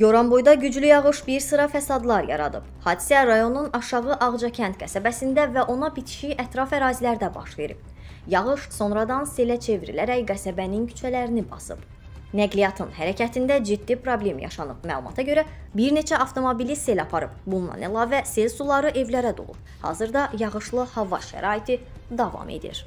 Goranboyda güclü yağış bir sıra fəsadlar yaradıb. Hadisə rayonun aşağı Ağcakənd qəsəbəsində və ona bitişik ətraf ərazilərdə baş verib. Yağış sonradan selə çevrilərək qəsəbənin küçələrini basıb. Nəqliyyatın hərəkətində ciddi problem yaşanıb. Məlumata görə bir neçə avtomobili sel aparıb. Bundan əlavə sel suları evlərə dolub. Hazırda yağışlı hava şəraiti davam edir.